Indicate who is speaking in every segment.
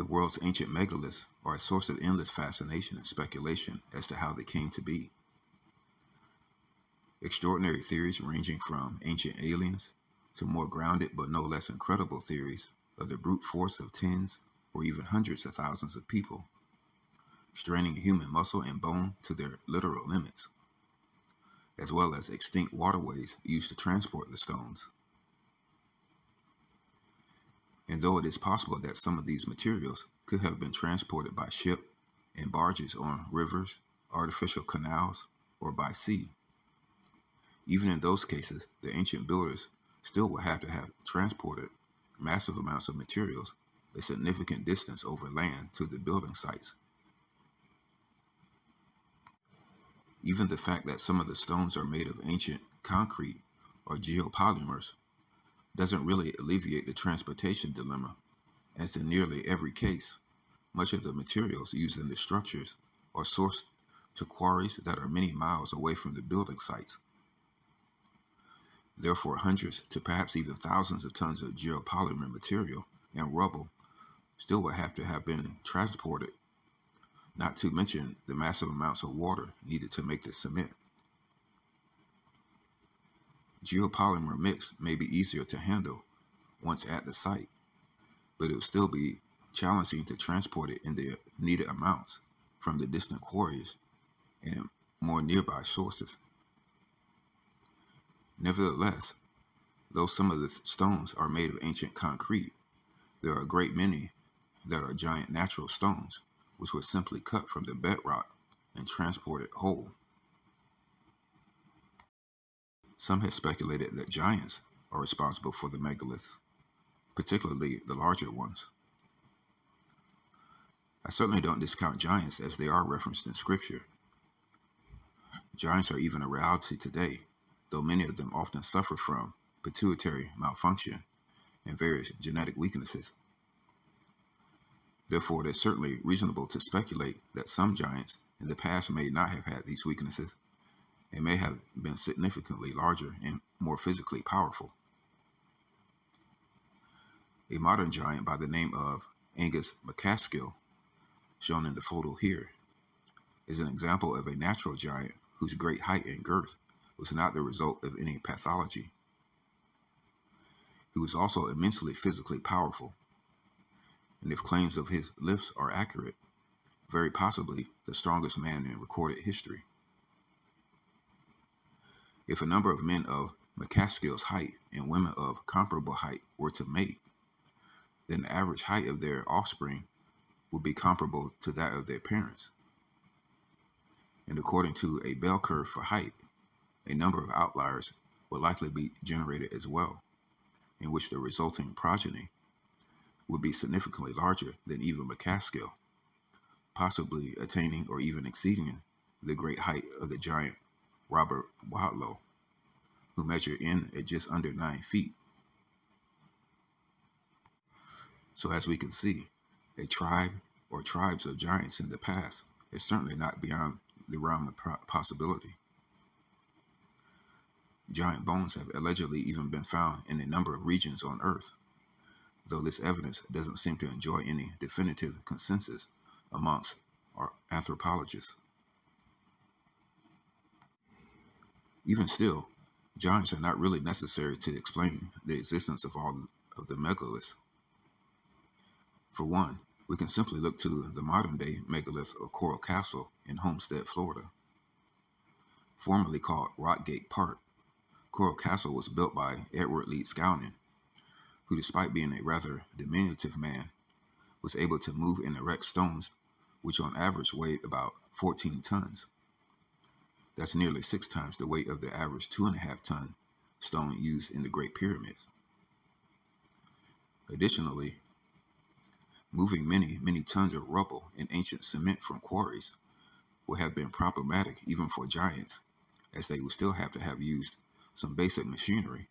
Speaker 1: The world's ancient megaliths are a source of endless fascination and speculation as to how they came to be. Extraordinary theories ranging from ancient aliens to more grounded but no less incredible theories of the brute force of tens or even hundreds of thousands of people, straining human muscle and bone to their literal limits, as well as extinct waterways used to transport the stones. And though it is possible that some of these materials could have been transported by ship and barges on rivers, artificial canals, or by sea, even in those cases, the ancient builders still would have to have transported massive amounts of materials a significant distance over land to the building sites. Even the fact that some of the stones are made of ancient concrete or geopolymers doesn't really alleviate the transportation dilemma, as in nearly every case, much of the materials used in the structures are sourced to quarries that are many miles away from the building sites. Therefore, hundreds to perhaps even thousands of tons of geopolymer material and rubble still would have to have been transported, not to mention the massive amounts of water needed to make the cement. Geopolymer mix may be easier to handle once at the site, but it will still be challenging to transport it in the needed amounts from the distant quarries and more nearby sources. Nevertheless, though some of the stones are made of ancient concrete, there are a great many that are giant natural stones, which were simply cut from the bedrock and transported whole. Some have speculated that giants are responsible for the megaliths, particularly the larger ones. I certainly don't discount giants as they are referenced in Scripture. Giants are even a reality today, though many of them often suffer from pituitary malfunction and various genetic weaknesses. Therefore, it is certainly reasonable to speculate that some giants in the past may not have had these weaknesses and may have been significantly larger and more physically powerful. A modern giant by the name of Angus MacAskill, shown in the photo here, is an example of a natural giant whose great height and girth was not the result of any pathology. He was also immensely physically powerful, and if claims of his lifts are accurate, very possibly the strongest man in recorded history. If a number of men of MacAskill's height and women of comparable height were to mate, then the average height of their offspring would be comparable to that of their parents. And according to a bell curve for height, a number of outliers would likely be generated as well, in which the resulting progeny would be significantly larger than even MacAskill, possibly attaining or even exceeding the great height of the giant Robert Wadlow, who measured in at just under 9 feet. So as we can see, a tribe or tribes of giants in the past is certainly not beyond the realm of possibility. Giant bones have allegedly even been found in a number of regions on Earth, though this evidence doesn't seem to enjoy any definitive consensus amongst our anthropologists. Even still, giants are not really necessary to explain the existence of all of the megaliths. For one, we can simply look to the modern day megalith of Coral Castle in Homestead, Florida, formerly called Rockgate Park. Coral Castle was built by Edward Leedskalnin, who, despite being a rather diminutive man, was able to move and erect stones which on average weighed about 14 tons. That's nearly six times the weight of the average two and a half ton stone used in the Great Pyramids. Additionally, moving many, many tons of rubble and ancient cement from quarries would have been problematic even for giants, as they would still have to have used some basic machinery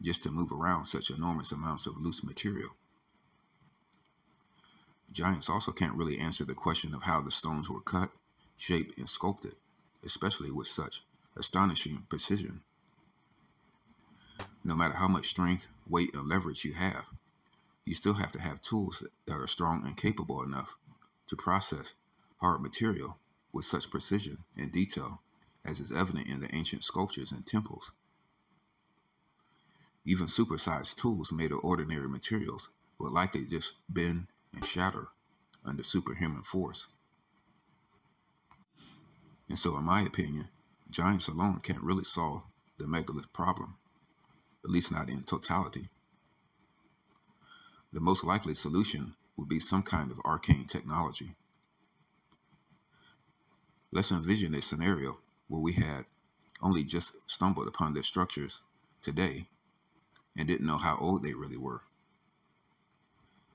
Speaker 1: just to move around such enormous amounts of loose material. Giants also can't really answer the question of how the stones were cut, shaped, and sculpted, especially with such astonishing precision. No matter how much strength, weight, and leverage you have, you still have to have tools that are strong and capable enough to process hard material with such precision and detail as is evident in the ancient sculptures and temples. Even supersized tools made of ordinary materials would likely just bend and shatter under superhuman force. And so, in my opinion, giants alone can't really solve the megalith problem, at least not in totality. The most likely solution would be some kind of arcane technology. Let's envision a scenario where we had only just stumbled upon their structures today and didn't know how old they really were.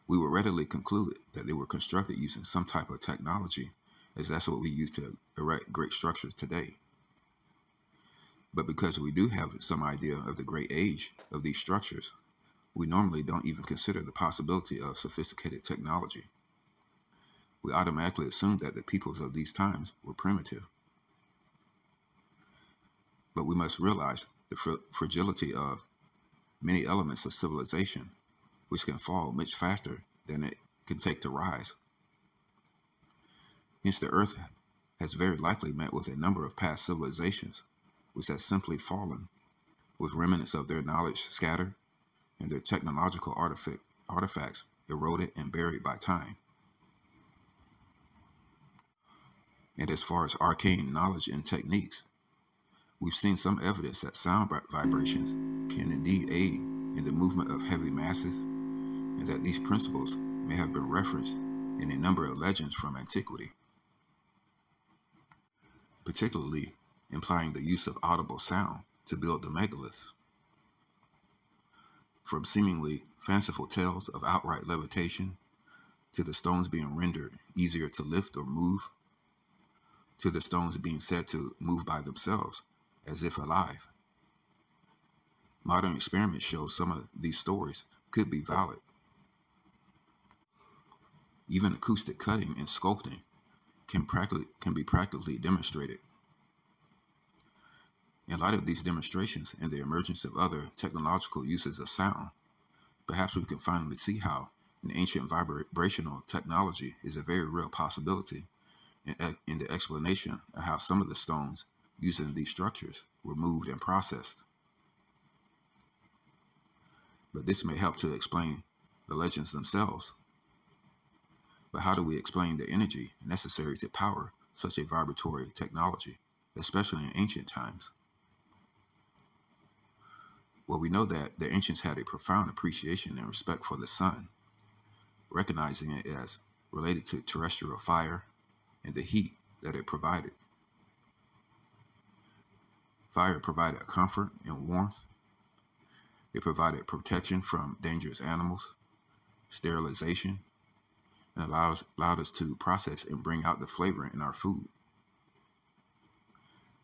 Speaker 1: We would readily conclude that they were constructed using some type of technology, as that's what we use to erect great structures today. But because we do have some idea of the great age of these structures, we normally don't even consider the possibility of sophisticated technology. We automatically assume that the peoples of these times were primitive. But we must realize the fr fragility of many elements of civilization, which can fall much faster than it can take to rise. Hence, the Earth has very likely met with a number of past civilizations which has simply fallen, with remnants of their knowledge scattered and their technological artifact, artifacts eroded and buried by time. And as far as arcane knowledge and techniques, we've seen some evidence that sound vibrations can indeed aid in the movement of heavy masses, and that these principles may have been referenced in a number of legends from antiquity, particularly implying the use of audible sound to build the megaliths from seemingly fanciful tales of outright levitation to the stones being rendered easier to lift or move to the stones being said to move by themselves as if alive. Modern experiments show some of these stories could be valid. Even acoustic cutting and sculpting can, practically, can be practically demonstrated in light of these demonstrations and the emergence of other technological uses of sound, perhaps we can finally see how an ancient vibrational technology is a very real possibility in, uh, in the explanation of how some of the stones used in these structures were moved and processed. But this may help to explain the legends themselves. But how do we explain the energy necessary to power such a vibratory technology, especially in ancient times? Well, we know that the ancients had a profound appreciation and respect for the sun, recognizing it as related to terrestrial fire and the heat that it provided. Fire provided comfort and warmth. It provided protection from dangerous animals, sterilization, and allows, allowed us to process and bring out the flavor in our food.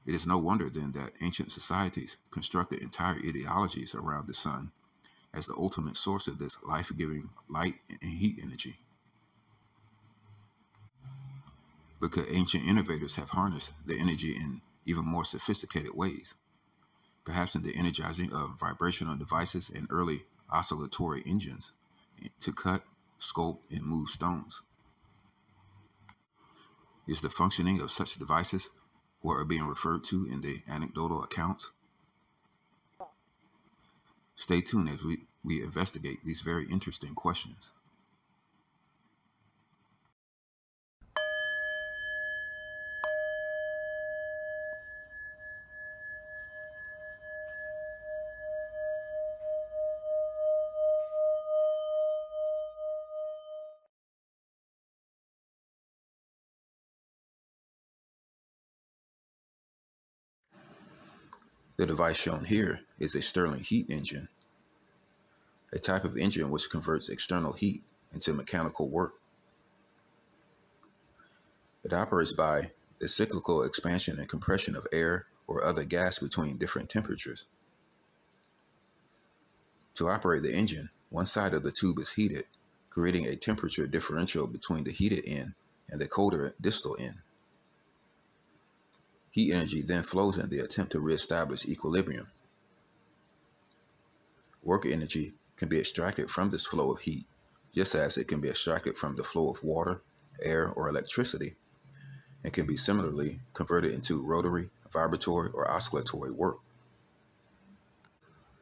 Speaker 1: It is no wonder then that ancient societies constructed entire ideologies around the sun as the ultimate source of this life-giving light and heat energy. Because ancient innovators have harnessed the energy in even more sophisticated ways, perhaps in the energizing of vibrational devices and early oscillatory engines to cut, sculpt, and move stones. Is the functioning of such devices what are being referred to in the anecdotal accounts. Stay tuned as we, we investigate these very interesting questions. The device shown here is a Stirling heat engine, a type of engine which converts external heat into mechanical work. It operates by the cyclical expansion and compression of air or other gas between different temperatures. To operate the engine, one side of the tube is heated, creating a temperature differential between the heated end and the colder distal end. Heat energy then flows in the attempt to reestablish equilibrium. Work energy can be extracted from this flow of heat just as it can be extracted from the flow of water, air, or electricity, and can be similarly converted into rotary, vibratory, or oscillatory work.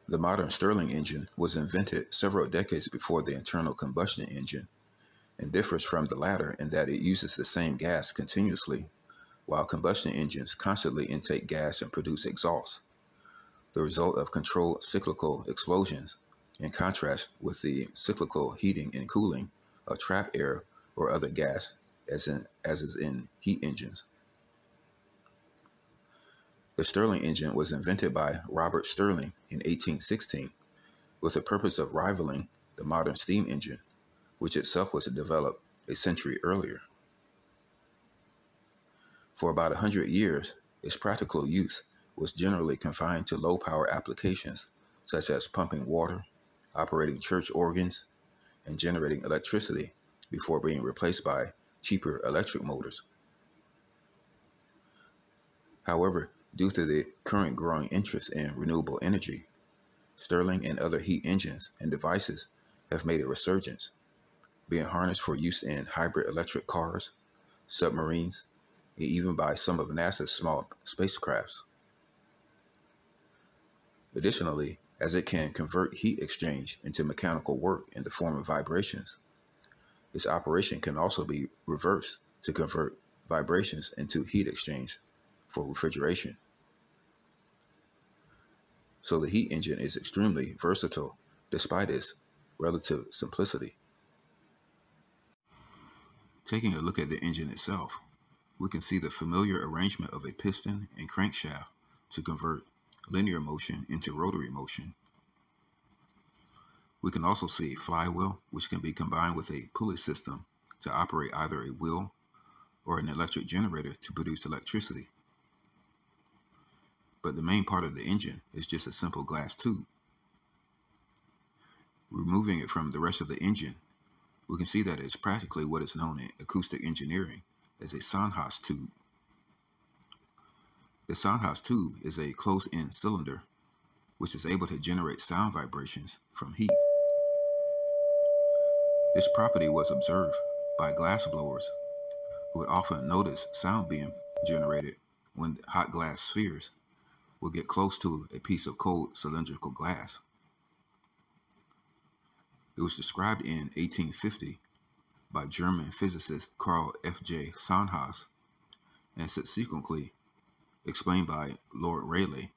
Speaker 1: The modern Stirling engine was invented several decades before the internal combustion engine and differs from the latter in that it uses the same gas continuously, while combustion engines constantly intake gas and produce exhaust, the result of controlled cyclical explosions, in contrast with the cyclical heating and cooling of trap air or other gas, as, in, as is in heat engines. The Stirling engine was invented by Robert Stirling in 1816 with the purpose of rivaling the modern steam engine, which itself was developed a century earlier. For about a hundred years, its practical use was generally confined to low power applications such as pumping water, operating church organs, and generating electricity before being replaced by cheaper electric motors. However, Due to the current growing interest in renewable energy, Stirling and other heat engines and devices have made a resurgence, being harnessed for use in hybrid electric cars, submarines, even by some of NASA's small spacecrafts. Additionally, as it can convert heat exchange into mechanical work in the form of vibrations, its operation can also be reversed to convert vibrations into heat exchange for refrigeration. So the heat engine is extremely versatile despite its relative simplicity. Taking a look at the engine itself, we can see the familiar arrangement of a piston and crankshaft to convert linear motion into rotary motion. We can also see a flywheel, which can be combined with a pulley system to operate either a wheel or an electric generator to produce electricity but the main part of the engine is just a simple glass tube. Removing it from the rest of the engine, we can see that it's practically what is known in acoustic engineering as a Sondhaus tube. The Sondhaus tube is a closed-end cylinder which is able to generate sound vibrations from heat. This property was observed by glass blowers who would often notice sound being generated when hot glass spheres would get close to a piece of cold cylindrical glass. It was described in 1850 by German physicist Carl F.J. Sondhaus and subsequently explained by Lord Rayleigh.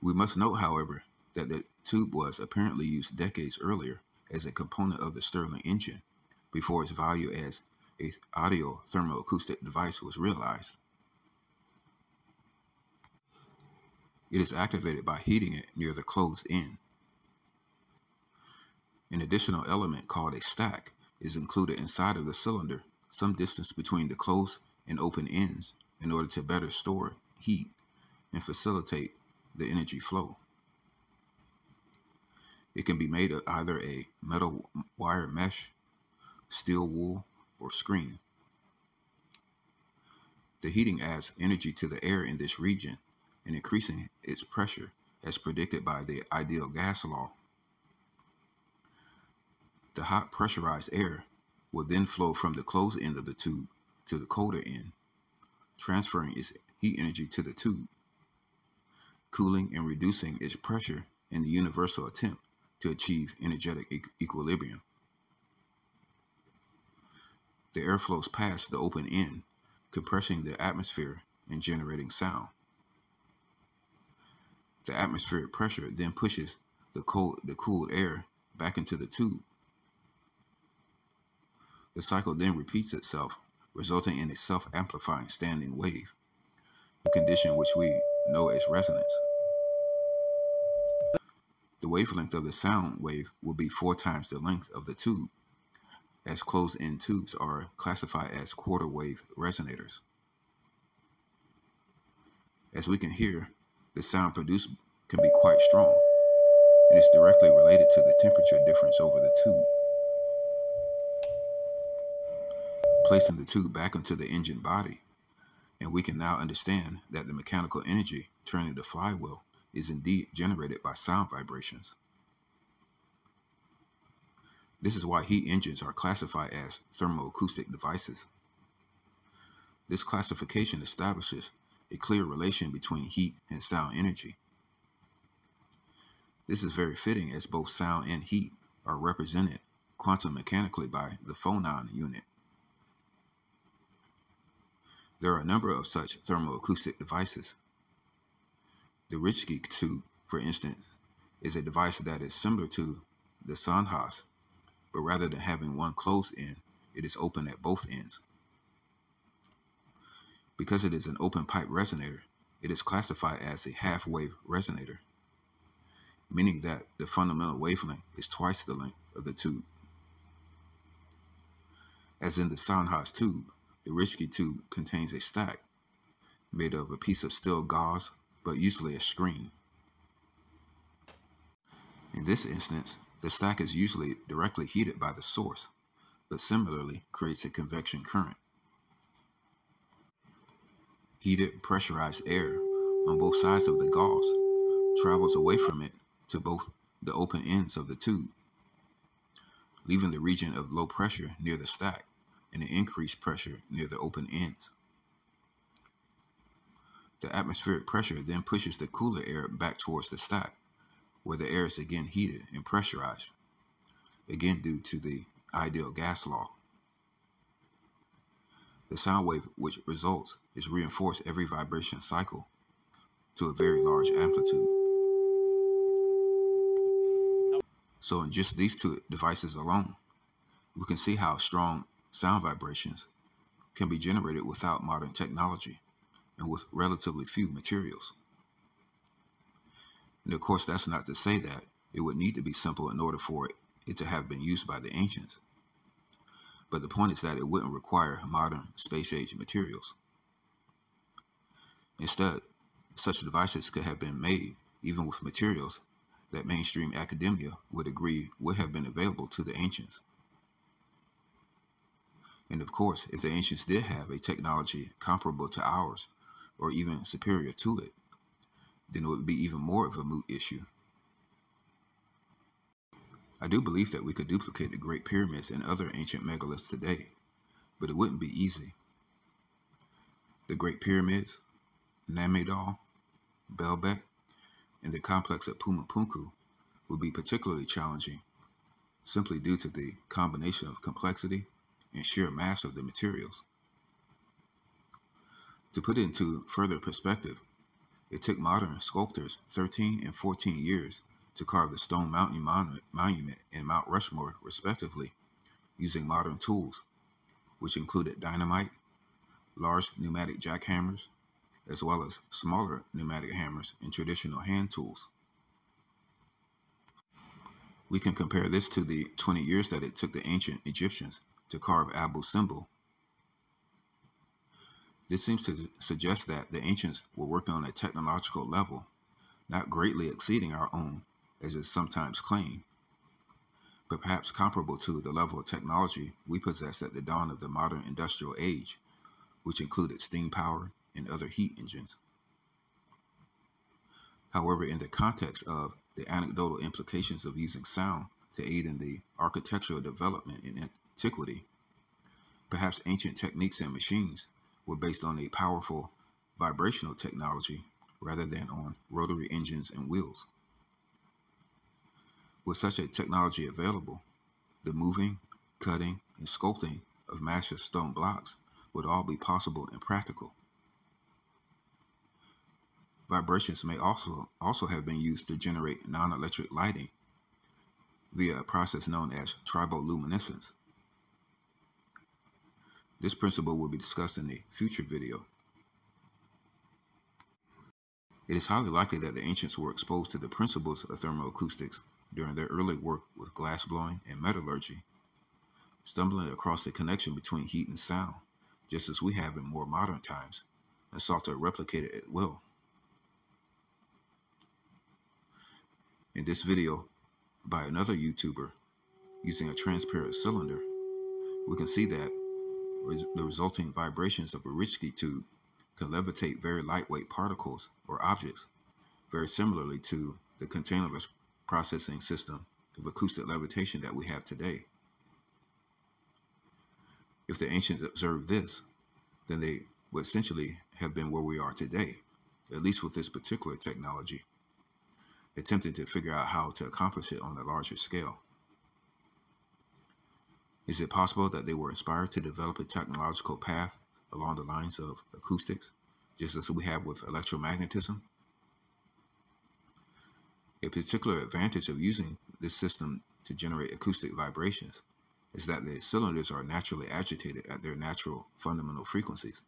Speaker 1: We must note, however, that the tube was apparently used decades earlier as a component of the Stirling engine before its value as a audio thermoacoustic device was realized. It is activated by heating it near the closed end. An additional element called a stack is included inside of the cylinder some distance between the closed and open ends in order to better store heat and facilitate the energy flow. It can be made of either a metal wire mesh, steel wool, or screen. The heating adds energy to the air in this region and increasing its pressure as predicted by the ideal gas law. The hot pressurized air will then flow from the closed end of the tube to the colder end, transferring its heat energy to the tube, cooling and reducing its pressure in the universal attempt to achieve energetic e equilibrium. The air flows past the open end, compressing the atmosphere and generating sound. The atmospheric pressure then pushes the cold, the cooled air back into the tube. The cycle then repeats itself, resulting in a self-amplifying standing wave, a condition which we know as resonance. The wavelength of the sound wave will be four times the length of the tube, as closed-end tubes are classified as quarter wave resonators. As we can hear, the sound produced can be quite strong, and is directly related to the temperature difference over the tube. Placing the tube back into the engine body, and we can now understand that the mechanical energy turning the flywheel is indeed generated by sound vibrations. This is why heat engines are classified as thermoacoustic devices. This classification establishes a clear relation between heat and sound energy. This is very fitting as both sound and heat are represented quantum mechanically by the phonon unit. There are a number of such thermoacoustic devices. The Rijke tube, for instance, is a device that is similar to the Sondhaus, but rather than having one closed end, it is open at both ends. Because it is an open pipe resonator, it is classified as a half wave resonator, meaning that the fundamental wavelength is twice the length of the tube. As in the Sondhaus tube, the Rijke tube contains a stack made of a piece of steel gauze, but usually a screen. In this instance, the stack is usually directly heated by the source, but similarly creates a convection current. Heated pressurized air on both sides of the gauze travels away from it to both the open ends of the tube, leaving the region of low pressure near the stack and the increased pressure near the open ends. The atmospheric pressure then pushes the cooler air back towards the stack, where the air is again heated and pressurized, again due to the ideal gas law. The sound wave which results is reinforced every vibration cycle to a very large amplitude. So in just these two devices alone, we can see how strong sound vibrations can be generated without modern technology and with relatively few materials. And of course, that's not to say that it would need to be simple in order for it to have been used by the ancients. But the point is that it wouldn't require modern space age materials. Instead, such devices could have been made even with materials that mainstream academia would agree would have been available to the ancients. And of course, if the ancients did have a technology comparable to ours, or even superior to it, then it would be even more of a moot issue. I do believe that we could duplicate the Great Pyramids and other ancient megaliths today, but it wouldn't be easy. The Great Pyramids, Nan Madol, Baalbek, and the complex at Pumapunku would be particularly challenging, simply due to the combination of complexity and sheer mass of the materials. To put it into further perspective, it took modern sculptors 13 and 14 years to carve the Stone Mountain Monument and Mount Rushmore, respectively, using modern tools, which included dynamite, large pneumatic jackhammers, as well as smaller pneumatic hammers and traditional hand tools. We can compare this to the 20 years that it took the ancient Egyptians to carve Abu Simbel this seems to suggest that the ancients were working on a technological level, not greatly exceeding our own, as is sometimes claimed, but perhaps comparable to the level of technology we possess at the dawn of the modern industrial age, which included steam power and other heat engines. However, in the context of the anecdotal implications of using sound to aid in the architectural development in antiquity, perhaps ancient techniques and machines were based on a powerful vibrational technology rather than on rotary engines and wheels. With such a technology available, the moving, cutting, and sculpting of massive stone blocks would all be possible and practical. Vibrations may also, also have been used to generate non-electric lighting via a process known as triboluminescence. This principle will be discussed in a future video. It is highly likely that the ancients were exposed to the principles of thermoacoustics during their early work with glass blowing and metallurgy, stumbling across the connection between heat and sound, just as we have in more modern times, and sought to replicate it at will. In this video, by another YouTuber, using a transparent cylinder, we can see that the resulting vibrations of a Rijke tube can levitate very lightweight particles or objects, very similarly to the containerless processing system of acoustic levitation that we have today. If the ancients observed this, then they would essentially have been where we are today, at least with this particular technology, attempting to figure out how to accomplish it on a larger scale. Is it possible that they were inspired to develop a technological path along the lines of acoustics, just as we have with electromagnetism? A particular advantage of using this system to generate acoustic vibrations is that the cylinders are naturally agitated at their natural fundamental frequencies,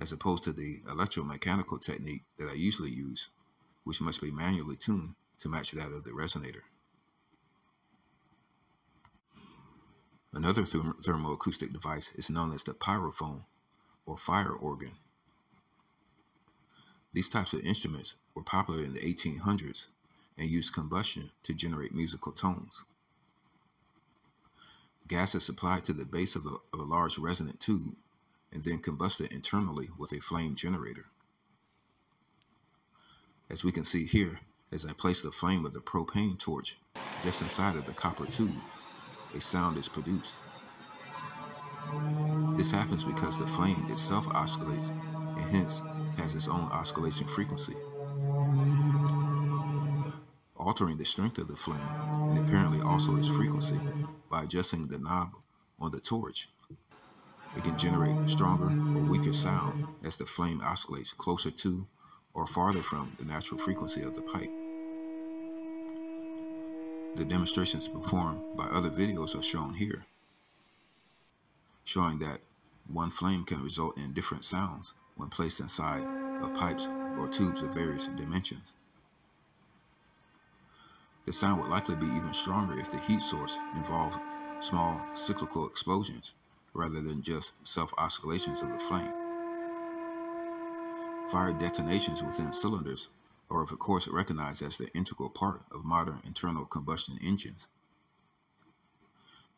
Speaker 1: as opposed to the electromechanical technique that I usually use, which must be manually tuned to match that of the resonator. Another therm thermoacoustic device is known as the pyrophone or fire organ. These types of instruments were popular in the 1800s and used combustion to generate musical tones. Gas is supplied to the base of a, of a large resonant tube and then combusted internally with a flame generator. As we can see here, as I place the flame of the propane torch just inside of the copper tube, a sound is produced. This happens because the flame itself oscillates and hence has its own oscillation frequency altering the strength of the flame and apparently also its frequency by adjusting the knob on the torch. It can generate stronger or weaker sound as the flame oscillates closer to or farther from the natural frequency of the pipe. The demonstrations performed by other videos are shown here, showing that one flame can result in different sounds when placed inside of pipes or tubes of various dimensions. The sound would likely be even stronger if the heat source involved small cyclical explosions rather than just self-oscillations of the flame. Fire detonations within cylinders are of course recognized as the integral part of modern internal combustion engines.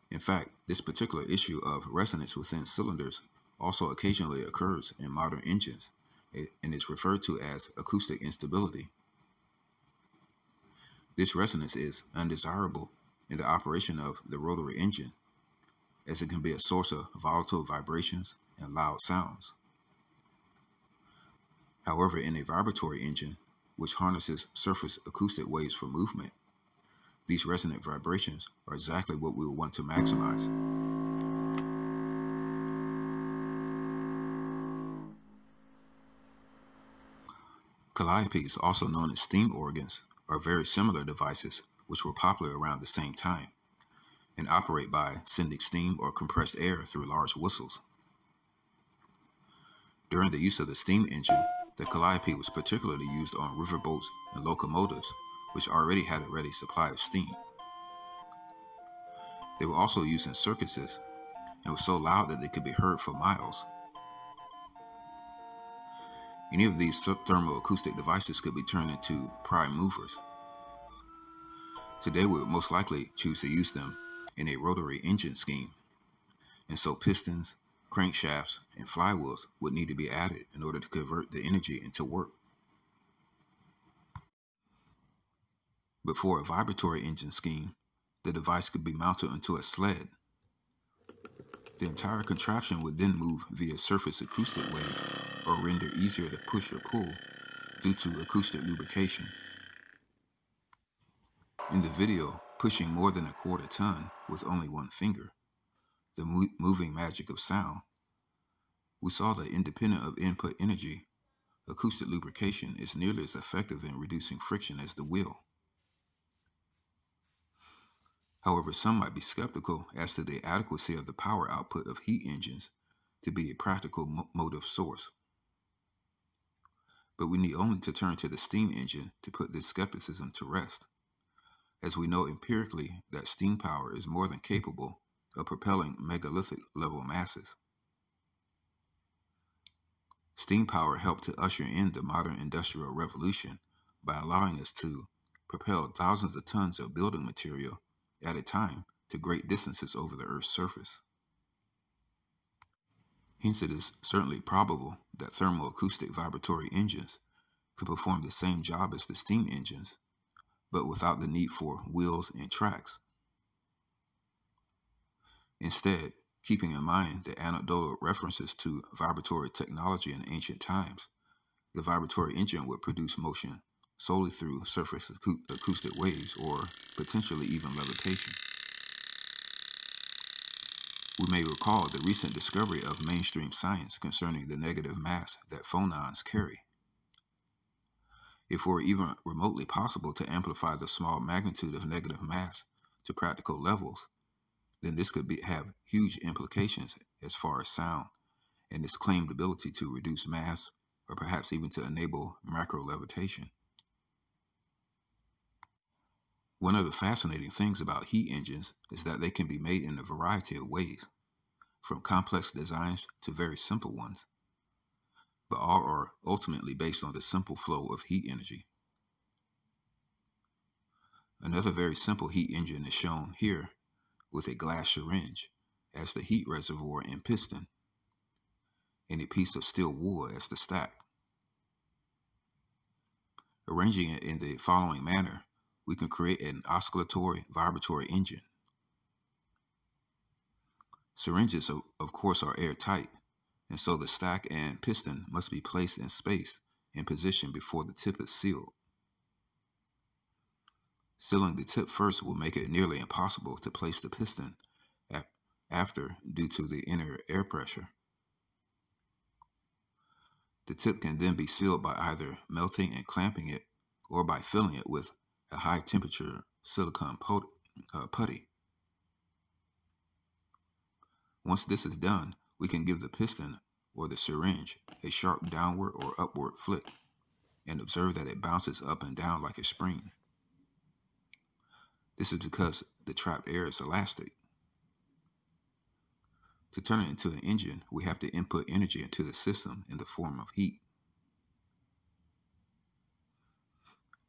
Speaker 1: In fact, this particular issue of resonance within cylinders also occasionally occurs in modern engines and is referred to as acoustic instability. This resonance is undesirable in the operation of the rotary engine, as it can be a source of volatile vibrations and loud sounds. However, in a vibratory engine, which harnesses surface acoustic waves for movement, these resonant vibrations are exactly what we want to maximize. Calliopes, also known as steam organs, are very similar devices which were popular around the same time and operate by sending steam or compressed air through large whistles. During the use of the steam engine, the calliope was particularly used on riverboats and locomotives, which already had a ready supply of steam. They were also used in circuses and were so loud that they could be heard for miles. Any of these thermoacoustic devices could be turned into prime movers. Today we would most likely choose to use them in a rotary engine scheme, and so pistons, crankshafts, and flywheels would need to be added in order to convert the energy into work. But for a vibratory engine scheme, the device could be mounted onto a sled the entire contraption would then move via surface acoustic waves or render easier to push or pull due to acoustic lubrication. In the video, pushing more than a quarter ton with only one finger, the mo moving magic of sound, we saw that independent of input energy, acoustic lubrication is nearly as effective in reducing friction as the wheel. However, some might be skeptical as to the adequacy of the power output of heat engines to be a practical mo motive source. But we need only to turn to the steam engine to put this skepticism to rest, as we know empirically that steam power is more than capable of propelling megalithic level masses. Steam power helped to usher in the modern industrial revolution by allowing us to propel thousands of tons of building material at a time to great distances over the Earth's surface. Hence, it is certainly probable that thermoacoustic vibratory engines could perform the same job as the steam engines, but without the need for wheels and tracks. Instead, keeping in mind the anecdotal references to vibratory technology in ancient times. The vibratory engine would produce motion solely through surface acoustic waves or potentially even levitation. We may recall the recent discovery of mainstream science concerning the negative mass that phonons carry. If it were even remotely possible to amplify the small magnitude of negative mass to practical levels, then this could be, have huge implications as far as sound and its claimed ability to reduce mass or perhaps even to enable macro levitation. One of the fascinating things about heat engines is that they can be made in a variety of ways, from complex designs to very simple ones, but all are ultimately based on the simple flow of heat energy. Another very simple heat engine is shown here with a glass syringe as the heat reservoir and piston, and a piece of steel wool as the stack. Arranging it in the following manner we can create an oscillatory vibratory engine. Syringes, of, course, are airtight, and so the stack and piston must be placed in space in position before the tip is sealed. Sealing the tip first will make it nearly impossible to place the piston after due to the inner air pressure. The tip can then be sealed by either melting and clamping it or by filling it with a high temperature silicone uh, putty. Once this is done, we can give the piston or the syringe a sharp downward or upward flick and observe that it bounces up and down like a spring. This is because the trapped air is elastic. To turn it into an engine, we have to input energy into the system in the form of heat.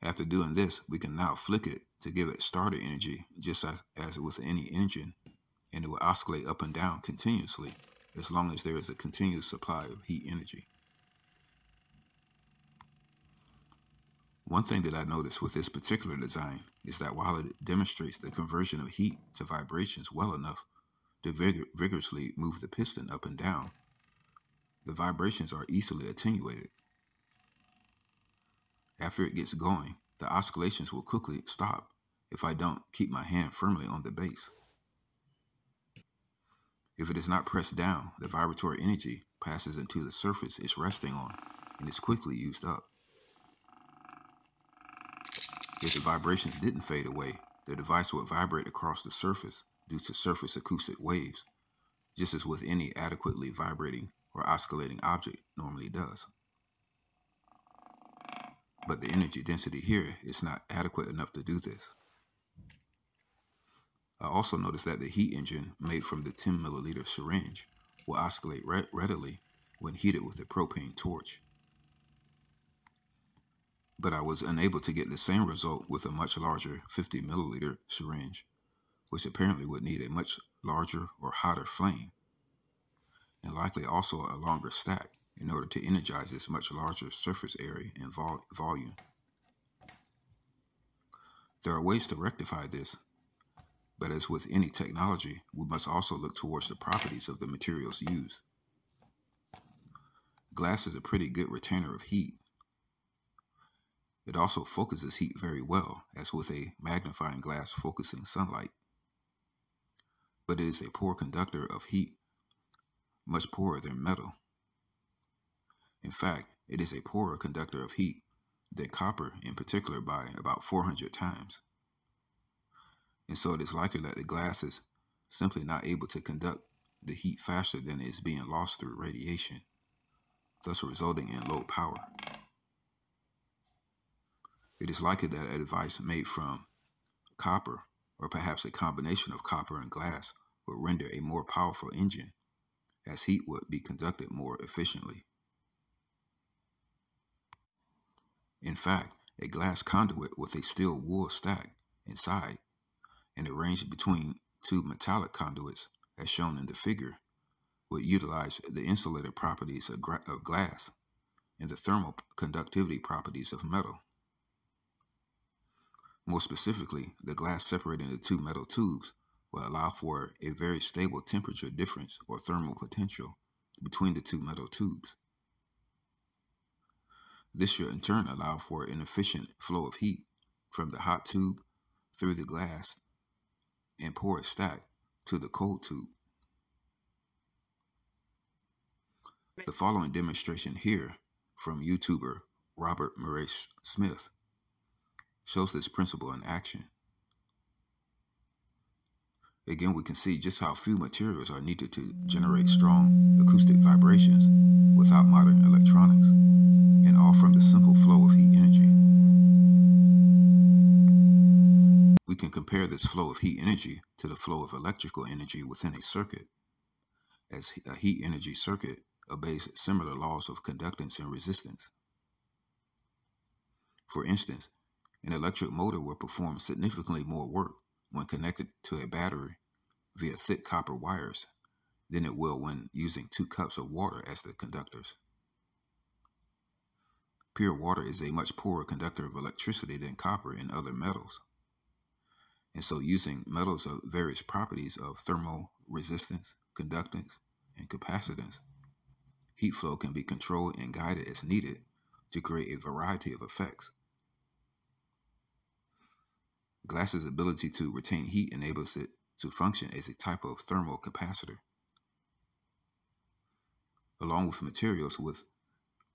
Speaker 1: After doing this, we can now flick it to give it starter energy just as, as with any engine, and it will oscillate up and down continuously as long as there is a continuous supply of heat energy. One thing that I noticed with this particular design is that while it demonstrates the conversion of heat to vibrations well enough to vigor vigorously move the piston up and down, the vibrations are easily attenuated after it gets going, the oscillations will quickly stop if I don't keep my hand firmly on the base. If it is not pressed down, the vibratory energy passes into the surface it's resting on and is quickly used up. If the vibrations didn't fade away, the device would vibrate across the surface due to surface acoustic waves, just as with any adequately vibrating or oscillating object normally does but the energy density here is not adequate enough to do this. I also noticed that the heat engine made from the 10 milliliter syringe will oscillate re readily when heated with a propane torch. But I was unable to get the same result with a much larger 50 milliliter syringe, which apparently would need a much larger or hotter flame, and likely also a longer stack in order to energize this much larger surface area and vol volume. There are ways to rectify this, but as with any technology, we must also look towards the properties of the materials used. Glass is a pretty good retainer of heat. It also focuses heat very well, as with a magnifying glass focusing sunlight. But it is a poor conductor of heat, much poorer than metal. In fact, it is a poorer conductor of heat than copper in particular by about 400 times. And so it is likely that the glass is simply not able to conduct the heat faster than it is being lost through radiation, thus resulting in low power. It is likely that a device made from copper, or perhaps a combination of copper and glass, would render a more powerful engine, as heat would be conducted more efficiently. In fact, a glass conduit with a steel wool stack inside and arranged between two metallic conduits, as shown in the figure, would utilize the insulator properties of, of glass and the thermal conductivity properties of metal. More specifically, the glass separating the two metal tubes will allow for a very stable temperature difference or thermal potential between the two metal tubes. This should in turn allow for an efficient flow of heat from the hot tube through the glass and porous stack to the cold tube. The following demonstration here from YouTuber Robert Murray Smith shows this principle in action. Again, we can see just how few materials are needed to generate strong acoustic vibrations without modern electronics, and all from the simple flow of heat energy. We can compare this flow of heat energy to the flow of electrical energy within a circuit, as a heat energy circuit obeys similar laws of conductance and resistance. For instance, an electric motor will perform significantly more work when connected to a battery via thick copper wires than it will when using two cups of water as the conductors. Pure water is a much poorer conductor of electricity than copper and other metals. And so using metals of various properties of thermal resistance, conductance, and capacitance, heat flow can be controlled and guided as needed to create a variety of effects. Glass's ability to retain heat enables it to function as a type of thermal capacitor. Along with materials with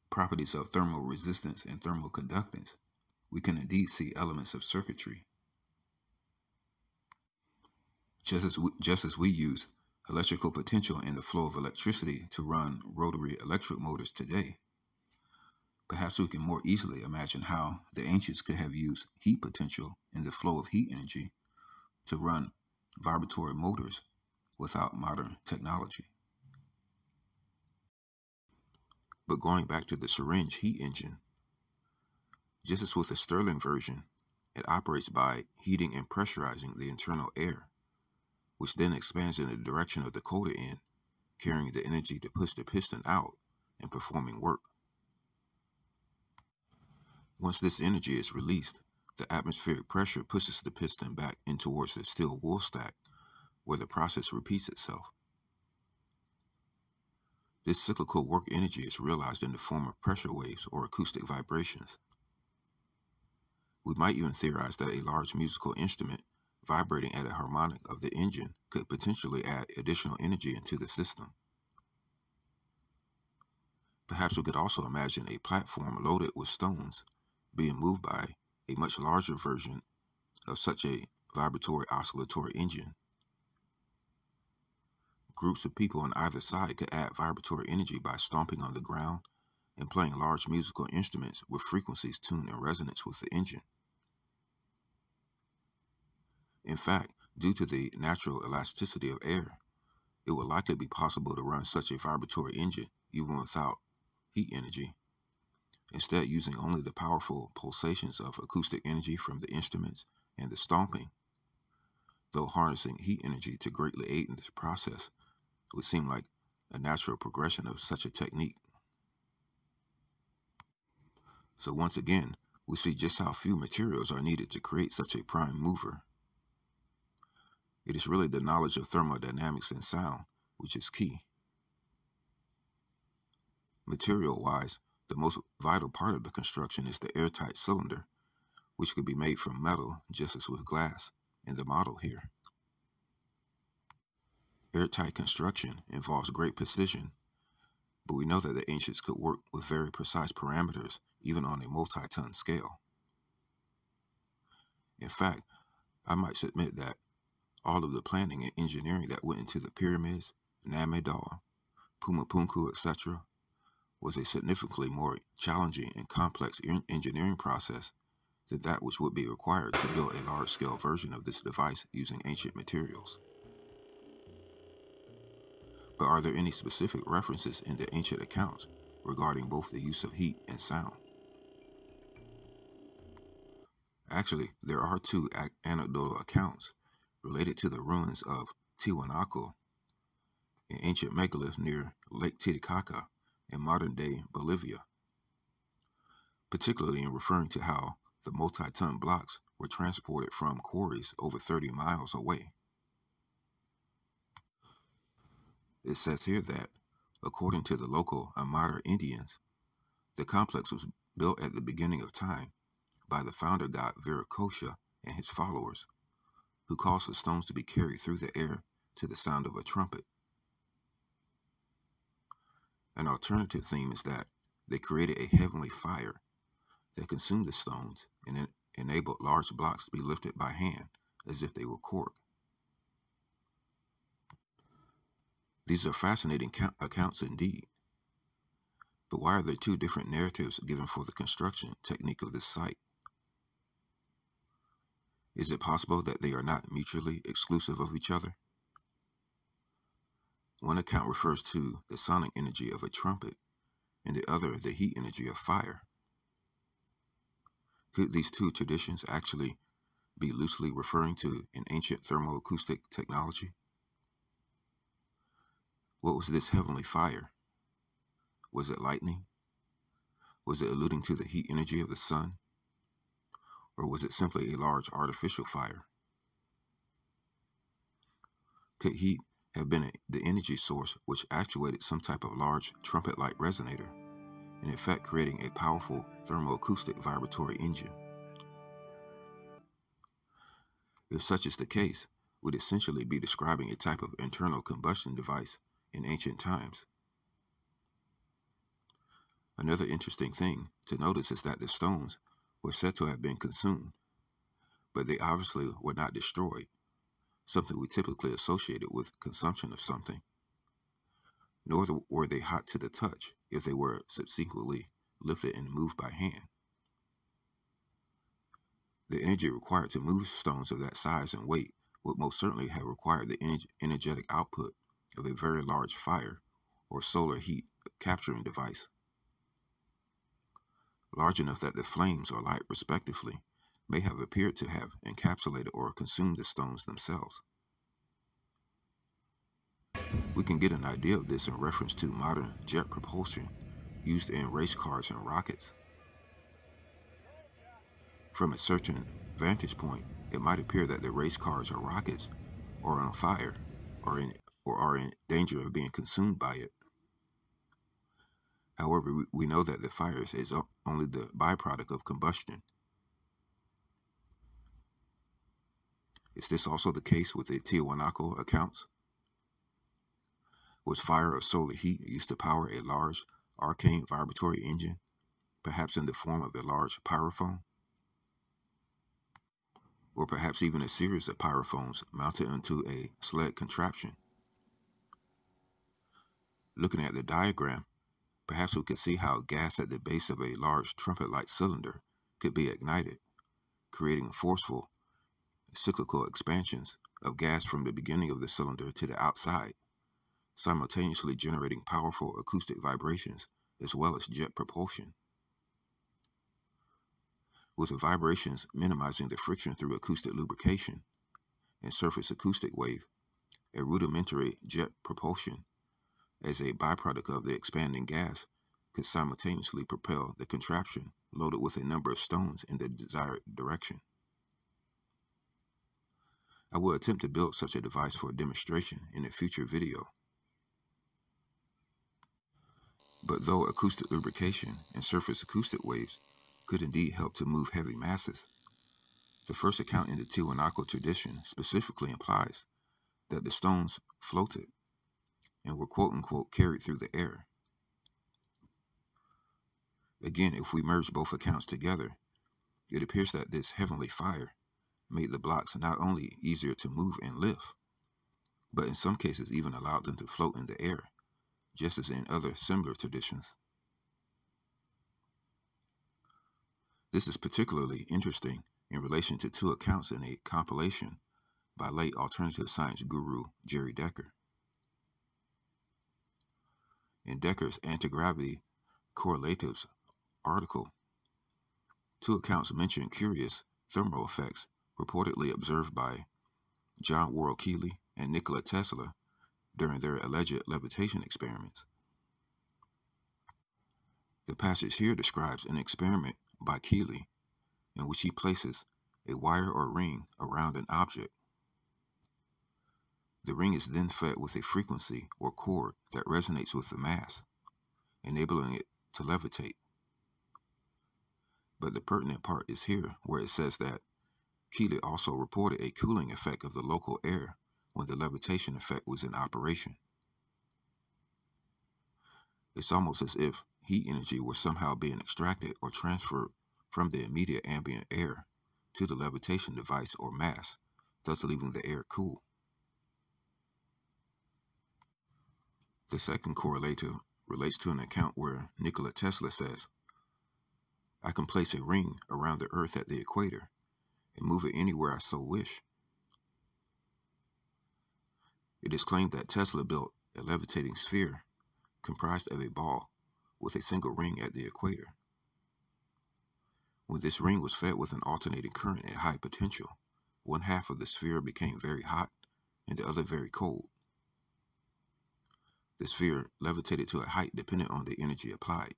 Speaker 1: properties of thermal resistance and thermal conductance, we can indeed see elements of circuitry. Just as we, just as we use electrical potential in the flow of electricity to run rotary electric motors today, Perhaps we can more easily imagine how the ancients could have used heat potential in the flow of heat energy to run vibratory motors without modern technology. But going back to the syringe heat engine, just as with the Stirling version, it operates by heating and pressurizing the internal air, which then expands in the direction of the cold end, carrying the energy to push the piston out and performing work. Once this energy is released, the atmospheric pressure pushes the piston back in towards the steel wool stack, where the process repeats itself. This cyclical work energy is realized in the form of pressure waves or acoustic vibrations. We might even theorize that a large musical instrument vibrating at a harmonic of the engine could potentially add additional energy into the system. Perhaps we could also imagine a platform loaded with stones being moved by a much larger version of such a vibratory oscillatory engine. Groups of people on either side could add vibratory energy by stomping on the ground and playing large musical instruments with frequencies tuned in resonance with the engine. In fact, due to the natural elasticity of air, it would likely be possible to run such a vibratory engine even without heat energy instead using only the powerful pulsations of acoustic energy from the instruments and the stomping. Though harnessing heat energy to greatly aid in this process would seem like a natural progression of such a technique. So once again, we see just how few materials are needed to create such a prime mover. It is really the knowledge of thermodynamics and sound which is key. Material-wise, the most vital part of the construction is the airtight cylinder, which could be made from metal just as with glass in the model here. Airtight construction involves great precision, but we know that the ancients could work with very precise parameters even on a multi-ton scale. In fact, I might submit that all of the planning and engineering that went into the pyramids, Nan Madol, Pumapunku, etc., was a significantly more challenging and complex engineering process than that which would be required to build a large-scale version of this device using ancient materials. But are there any specific references in the ancient accounts regarding both the use of heat and sound? Actually, there are two anecdotal accounts related to the ruins of Tiwanaku, an ancient megalith near Lake Titicaca in modern day Bolivia, particularly in referring to how the multi ton blocks were transported from quarries over 30 miles away. It says here that, according to the local Aymara Indians, the complex was built at the beginning of time by the founder god Viracocha and his followers, who caused the stones to be carried through the air to the sound of a trumpet. An alternative theme is that they created a heavenly fire that consumed the stones and enabled large blocks to be lifted by hand as if they were cork. These are fascinating accounts indeed. But why are there two different narratives given for the construction technique of this site? Is it possible that they are not mutually exclusive of each other? One account refers to the sonic energy of a trumpet, and the other the heat energy of fire. Could these two traditions actually be loosely referring to an ancient thermoacoustic technology? What was this heavenly fire? Was it lightning? Was it alluding to the heat energy of the sun? Or was it simply a large artificial fire? Could heat have been the energy source which actuated some type of large trumpet-like resonator, in effect creating a powerful thermoacoustic vibratory engine. If such is the case, would essentially be describing a type of internal combustion device in ancient times. Another interesting thing to notice is that the stones were said to have been consumed, but they obviously were not destroyed something we typically associated with consumption of something. Nor were they hot to the touch if they were subsequently lifted and moved by hand. The energy required to move stones of that size and weight would most certainly have required the energetic output of a very large fire or solar heat capturing device. Large enough that the flames or light, respectively, may have appeared to have encapsulated or consumed the stones themselves. We can get an idea of this in reference to modern jet propulsion used in race cars and rockets. From a certain vantage point, it might appear that the race cars or rockets are on fire or, in, or are in danger of being consumed by it. However, we know that the fire is only the byproduct of combustion Is this also the case with the Tiwanaku accounts? Was fire or solar heat used to power a large arcane vibratory engine, perhaps in the form of a large pyrophone? Or perhaps even a series of pyrophones mounted onto a sled contraption? Looking at the diagram, perhaps we could see how gas at the base of a large trumpet-like cylinder could be ignited, creating forceful cyclical expansions of gas from the beginning of the cylinder to the outside, simultaneously generating powerful acoustic vibrations as well as jet propulsion. With the vibrations minimizing the friction through acoustic lubrication and surface acoustic wave, a rudimentary jet propulsion as a byproduct of the expanding gas could simultaneously propel the contraption loaded with a number of stones in the desired direction. I will attempt to build such a device for a demonstration in a future video. But though acoustic lubrication and surface acoustic waves could indeed help to move heavy masses, the first account in the Tiwanaku tradition specifically implies that the stones floated and were quote unquote carried through the air. Again, if we merge both accounts together, it appears that this heavenly fire made the blocks not only easier to move and lift, but in some cases even allowed them to float in the air, just as in other similar traditions. This is particularly interesting in relation to two accounts in a compilation by late alternative science guru Jerry Decker. In Decker's Anti-Gravity Correlatives article, two accounts mention curious thermal effects reportedly observed by John Worrell Keely and Nikola Tesla during their alleged levitation experiments. The passage here describes an experiment by Keely in which he places a wire or ring around an object. The ring is then fed with a frequency or chord that resonates with the mass, enabling it to levitate. But the pertinent part is here, where it says that Keely also reported a cooling effect of the local air when the levitation effect was in operation. It's almost as if heat energy were somehow being extracted or transferred from the immediate ambient air to the levitation device or mass, thus leaving the air cool. The second correlator relates to an account where Nikola Tesla says, I can place a ring around the Earth at the equator and move it anywhere I so wish. It is claimed that Tesla built a levitating sphere comprised of a ball with a single ring at the equator. When this ring was fed with an alternating current at high potential, one half of the sphere became very hot and the other very cold. The sphere levitated to a height dependent on the energy applied.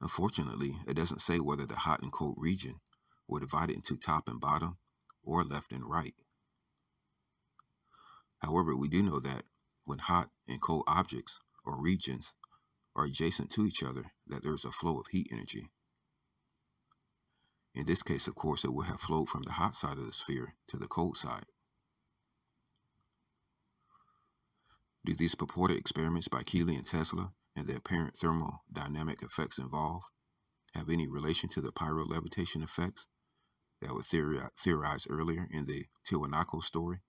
Speaker 1: Unfortunately, it doesn't say whether the hot and cold region were divided into top and bottom or left and right. However, we do know that when hot and cold objects or regions are adjacent to each other, that there's a flow of heat energy. In this case, of course, it would have flowed from the hot side of the sphere to the cold side. Do these purported experiments by Keely and Tesla and the apparent thermodynamic effects involved have any relation to the pyrolevitation effects that were theorized earlier in the Tiwanaku story?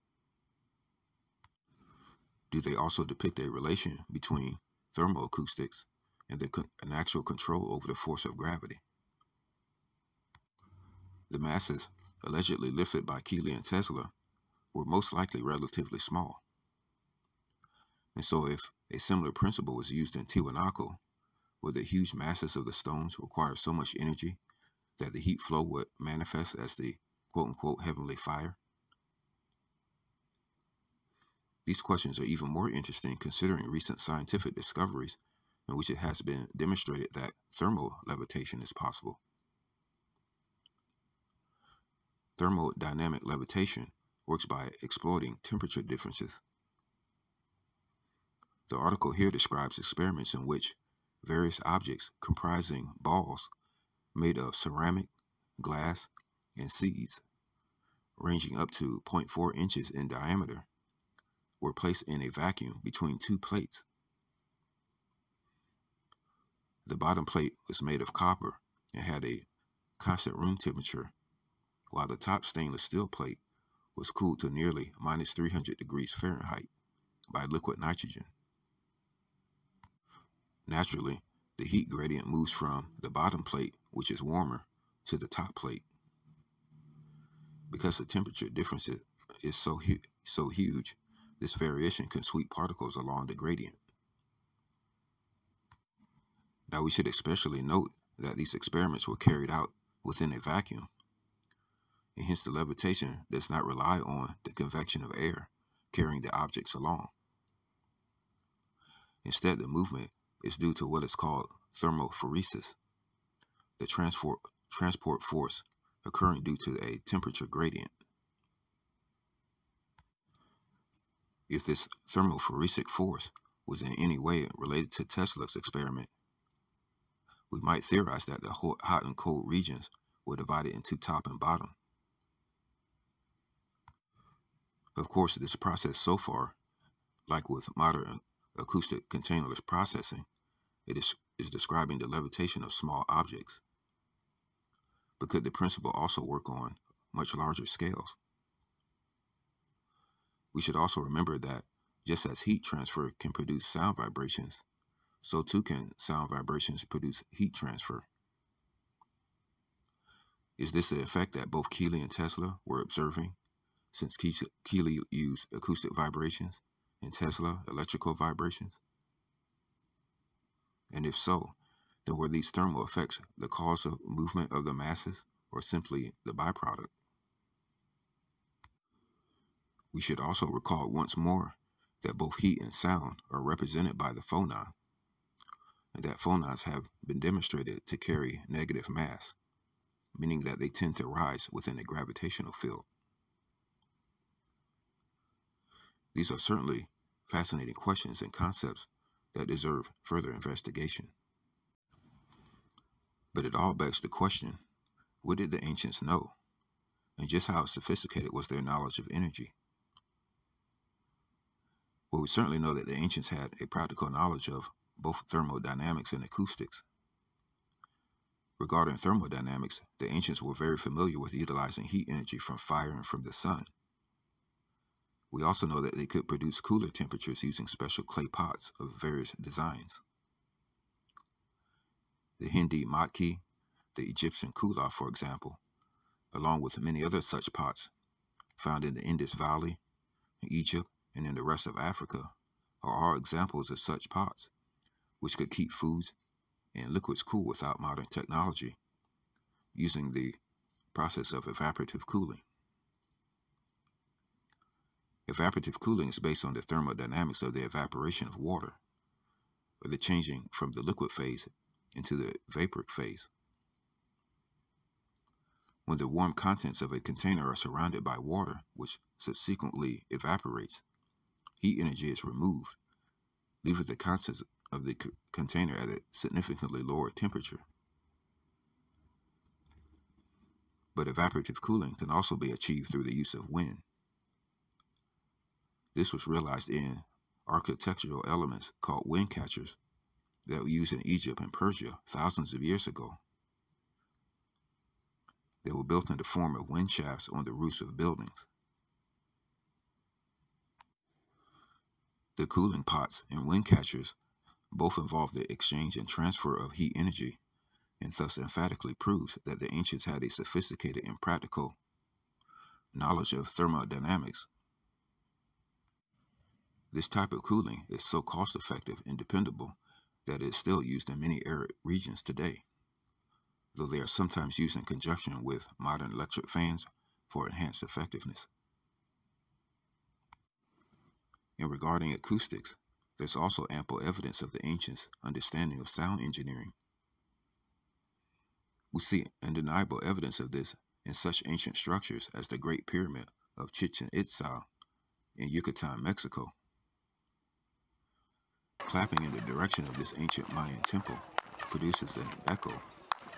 Speaker 1: Do they also depict a relation between thermoacoustics and the an actual control over the force of gravity? The masses allegedly lifted by Keely and Tesla were most likely relatively small. And so if a similar principle was used in Tiwanaku, where the huge masses of the stones require so much energy that the heat flow would manifest as the quote-unquote heavenly fire? These questions are even more interesting considering recent scientific discoveries in which it has been demonstrated that thermal levitation is possible. Thermodynamic levitation works by exploiting temperature differences the article here describes experiments in which various objects comprising balls made of ceramic, glass, and seeds, ranging up to 0.4 inches in diameter, were placed in a vacuum between two plates. The bottom plate was made of copper and had a constant room temperature, while the top stainless steel plate was cooled to nearly minus 300 degrees Fahrenheit by liquid nitrogen. Naturally, the heat gradient moves from the bottom plate, which is warmer, to the top plate. Because the temperature difference is so, hu so huge, this variation can sweep particles along the gradient. Now we should especially note that these experiments were carried out within a vacuum, and hence the levitation does not rely on the convection of air carrying the objects along. Instead, the movement is due to what is called thermophoresis, the transport, transport force occurring due to a temperature gradient. If this thermophoresic force was in any way related to Tesla's experiment, we might theorize that the hot and cold regions were divided into top and bottom. Of course, this process so far, like with modern acoustic containerless processing, it is, is describing the levitation of small objects. But could the principle also work on much larger scales? We should also remember that just as heat transfer can produce sound vibrations, so too can sound vibrations produce heat transfer. Is this the effect that both Keely and Tesla were observing, since Keely used acoustic vibrations and Tesla electrical vibrations? And if so, then were these thermal effects the cause of movement of the masses or simply the byproduct? We should also recall once more that both heat and sound are represented by the phonon, and that phonons have been demonstrated to carry negative mass, meaning that they tend to rise within a gravitational field. These are certainly fascinating questions and concepts that deserve further investigation. But it all begs the question what did the ancients know? And just how sophisticated was their knowledge of energy? Well, we certainly know that the ancients had a practical knowledge of both thermodynamics and acoustics. Regarding thermodynamics, the ancients were very familiar with utilizing heat energy from fire and from the sun. We also know that they could produce cooler temperatures using special clay pots of various designs. The Hindi matki, the Egyptian kulah, for example, along with many other such pots found in the Indus Valley, Egypt, and in the rest of Africa, are all examples of such pots, which could keep foods and liquids cool without modern technology, using the process of evaporative cooling. Evaporative cooling is based on the thermodynamics of the evaporation of water, or the changing from the liquid phase into the vaporic phase. When the warm contents of a container are surrounded by water, which subsequently evaporates, heat energy is removed, leaving the contents of the container at a significantly lower temperature. But evaporative cooling can also be achieved through the use of wind. This was realized in architectural elements called wind catchers that were used in Egypt and Persia thousands of years ago. They were built in the form of wind shafts on the roofs of buildings. The cooling pots and wind catchers both involve the exchange and transfer of heat energy, and thus emphatically proves that the ancients had a sophisticated and practical knowledge of thermodynamics. This type of cooling is so cost effective and dependable that it is still used in many arid regions today, though they are sometimes used in conjunction with modern electric fans for enhanced effectiveness. And regarding acoustics, there's also ample evidence of the ancients' understanding of sound engineering. We see undeniable evidence of this in such ancient structures as the Great Pyramid of Chichen Itza in Yucatan, Mexico. Clapping in the direction of this ancient Mayan temple produces an echo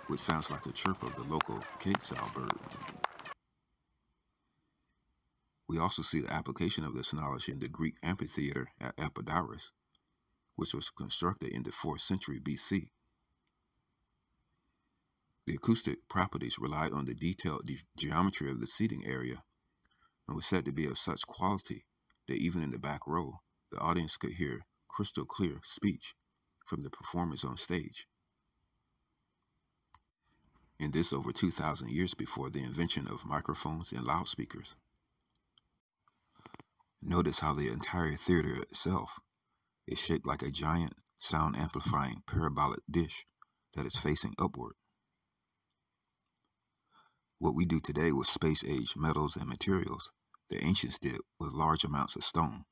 Speaker 1: which sounds like the chirp of the local quetzal bird. We also see the application of this knowledge in the Greek amphitheater at Epidaurus, which was constructed in the 4th century BC. The acoustic properties relied on the detailed ge geometry of the seating area and was said to be of such quality that even in the back row, the audience could hear crystal clear speech from the performers on stage. And this over 2,000 years before the invention of microphones and loudspeakers. Notice how the entire theater itself is shaped like a giant sound amplifying parabolic dish that is facing upward. What we do today with space age metals and materials, the ancients did with large amounts of stone.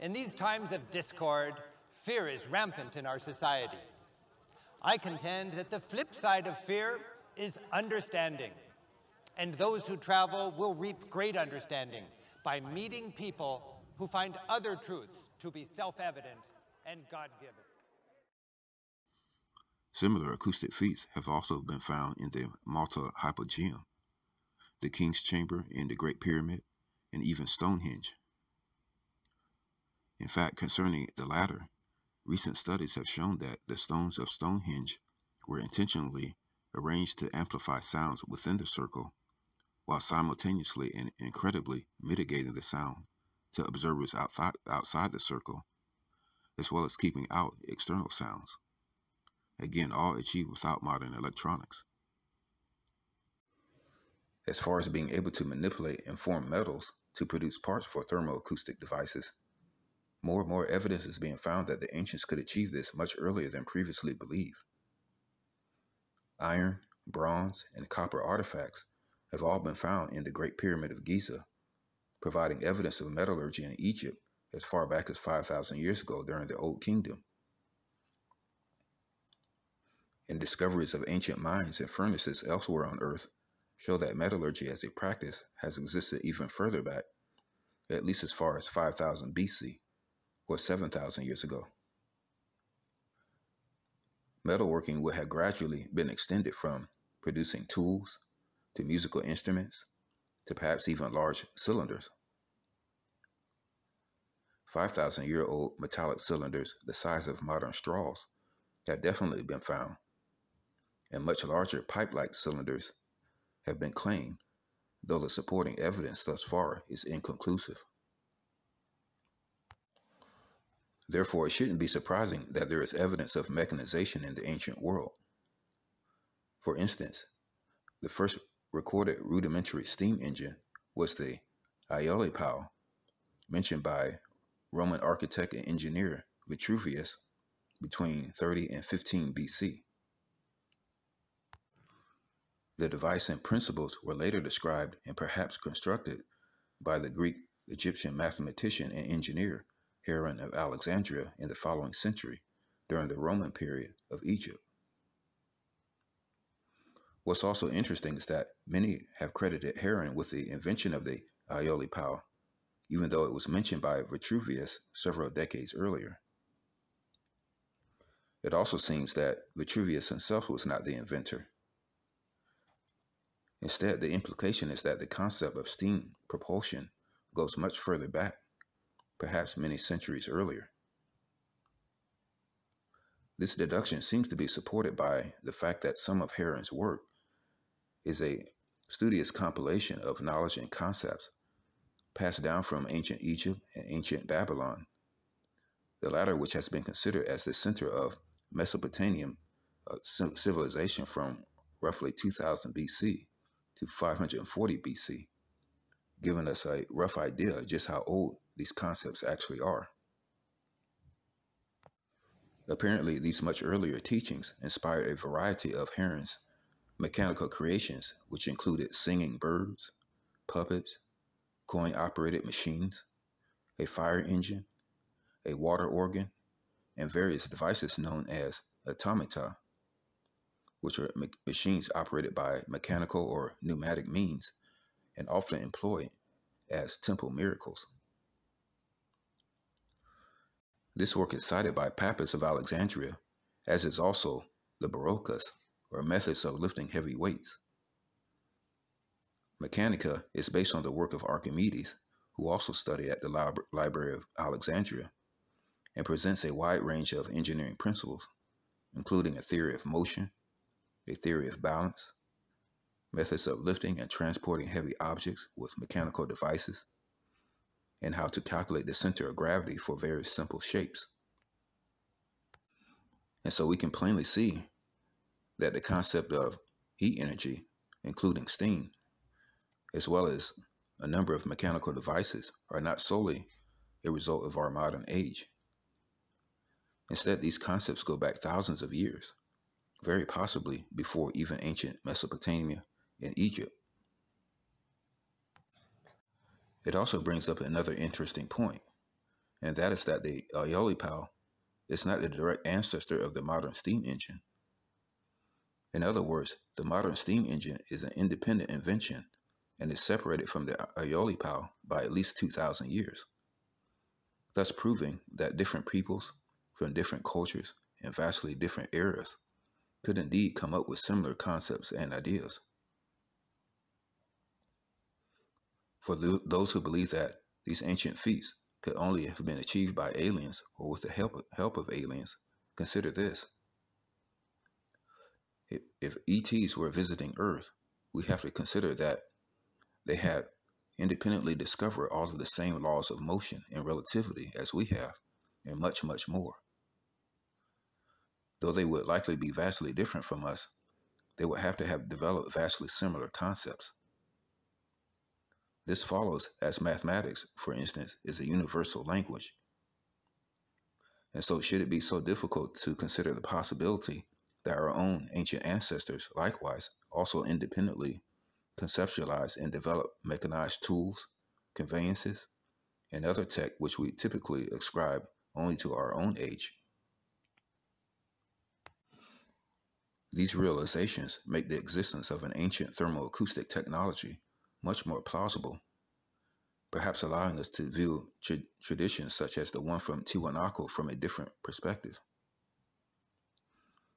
Speaker 2: In these times of discord, fear is rampant in our society. I contend that the flip side of fear is understanding. And those who travel will reap great understanding by meeting people who find other truths to be self evident and God given.
Speaker 1: Similar acoustic feats have also been found in the Malta Hypogeum, the King's Chamber in the Great Pyramid, and even Stonehenge. In fact, concerning the latter, recent studies have shown that the stones of Stonehenge were intentionally arranged to amplify sounds within the circle, while simultaneously and incredibly mitigating the sound to observers outside, the circle, as well as keeping out external sounds. Again, all achieved without modern electronics. As far as being able to manipulate and form metals to produce parts for thermoacoustic devices, more and more evidence is being found that the ancients could achieve this much earlier than previously believed. Iron, bronze, and copper artifacts have all been found in the Great Pyramid of Giza, providing evidence of metallurgy in Egypt as far back as 5,000 years ago during the Old Kingdom. and discoveries of ancient mines and furnaces elsewhere on Earth show that metallurgy as a practice has existed even further back, at least as far as 5000 BC, or 7,000 years ago. Metalworking would have gradually been extended from producing tools to musical instruments to perhaps even large cylinders. 5,000 year old metallic cylinders the size of modern straws have definitely been found, and much larger pipe like cylinders have been claimed, though the supporting evidence thus far is inconclusive. Therefore, it shouldn't be surprising that there is evidence of mechanization in the ancient world. For instance, the first recorded rudimentary steam engine was the Aeolipile, mentioned by Roman architect and engineer Vitruvius between 30 and 15 BC. The device and principles were later described and perhaps constructed by the Greek Egyptian mathematician and engineer Heron of Alexandria in the following century during the Roman period of Egypt. What's also interesting is that many have credited Heron with the invention of the Pal, even though it was mentioned by Vitruvius several decades earlier. It also seems that Vitruvius himself was not the inventor. Instead, the implication is that the concept of steam propulsion goes much further back, perhaps many centuries earlier. This deduction seems to be supported by the fact that some of Heron's work is a studious compilation of knowledge and concepts passed down from ancient Egypt and ancient Babylon, the latter which has been considered as the center of Mesopotamian uh, civilization from roughly 2000 BC to 540 BC, giving us a rough idea just how old these concepts actually are. Apparently, these much earlier teachings inspired a variety of Heron's mechanical creations, which included singing birds, puppets, coin operated machines, a fire engine, a water organ, and various devices known as automata, which are machines operated by mechanical or pneumatic means and often employed as temple miracles. This work is cited by Pappus of Alexandria, as is also the Baroulkos, or methods of lifting heavy weights. Mechanica is based on the work of Archimedes, who also studied at the Library of Alexandria, and presents a wide range of engineering principles, including a theory of motion, a theory of balance, methods of lifting and transporting heavy objects with mechanical devices, and how to calculate the center of gravity for various simple shapes. And so we can plainly see that the concept of heat energy, including steam, as well as a number of mechanical devices, are not solely a result of our modern age. Instead, these concepts go back thousands of years, very possibly before even ancient Mesopotamia and Egypt. It also brings up another interesting point, and that is that the uh, Aeolipile is not the direct ancestor of the modern steam engine. In other words, the modern steam engine is an independent invention and is separated from the uh, Aeolipile by at least 2,000 years, thus proving that different peoples from different cultures and vastly different eras could indeed come up with similar concepts and ideas. For those who believe that these ancient feats could only have been achieved by aliens or with the help of, help of aliens, consider this. If ETs were visiting Earth, we have to consider that they had independently discovered all of the same laws of motion and relativity as we have, and much, much more. Though they would likely be vastly different from us, they would have to have developed vastly similar concepts. This follows as mathematics, for instance, is a universal language. And so, should it be so difficult to consider the possibility that our own ancient ancestors, likewise, also independently conceptualized and developed mechanized tools, conveyances, and other tech which we typically ascribe only to our own age? These realizations make the existence of an ancient thermoacoustic technology much more plausible, perhaps allowing us to view tra traditions such as the one from Tiwanaku from a different perspective.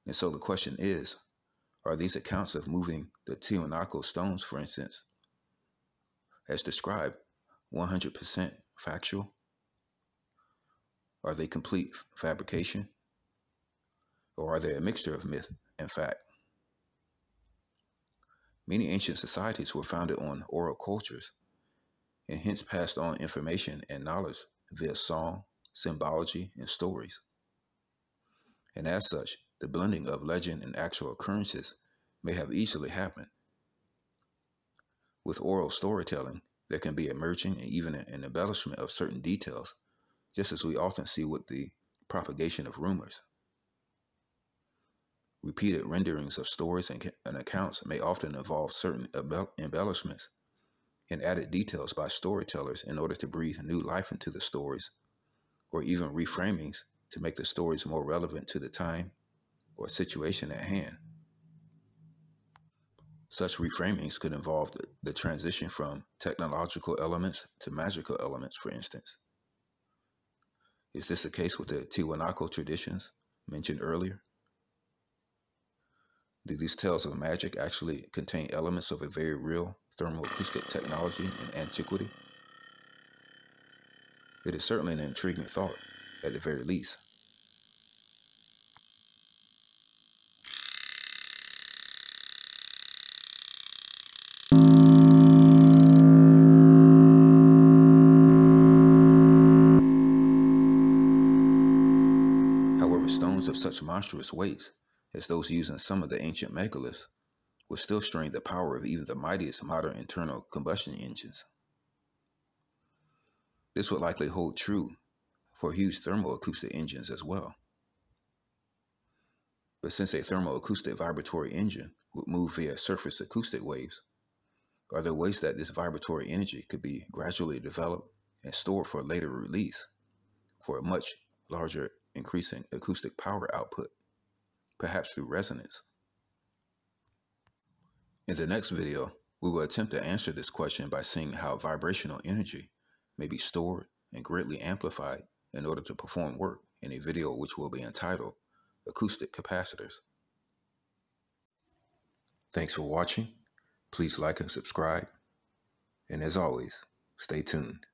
Speaker 1: And so the question is, are these accounts of moving the Tiwanaku stones, for instance, as described, 100% factual? Are they complete fabrication? Or are they a mixture of myth and fact? Many ancient societies were founded on oral cultures and hence passed on information and knowledge via song, symbology, and stories. And as such, the blending of legend and actual occurrences may have easily happened. With oral storytelling, there can be a merging and even an embellishment of certain details, just as we often see with the propagation of rumors. Repeated renderings of stories and, accounts may often involve certain embellishments and added details by storytellers in order to breathe new life into the stories, or even reframings to make the stories more relevant to the time or situation at hand. Such reframings could involve the, the transition from technological elements to magical elements, for instance. Is this the case with the Tiwanaku traditions mentioned earlier? Do these tales of magic actually contain elements of a very real thermoacoustic technology in antiquity? It is certainly an intriguing thought, at the very least. However, stones of such monstrous weights as those used in some of the ancient megaliths, would still strain the power of even the mightiest modern internal combustion engines. This would likely hold true for huge thermoacoustic engines as well. But since a thermoacoustic vibratory engine would move via surface acoustic waves, are there ways that this vibratory energy could be gradually developed and stored for later release for a much larger increasing acoustic power output? Perhaps through resonance. In the next video, we will attempt to answer this question by seeing how vibrational energy may be stored and greatly amplified in order to perform work in a video which will be entitled Acoustic Capacitors. Thanks for watching. Please like and subscribe. And as always, stay tuned.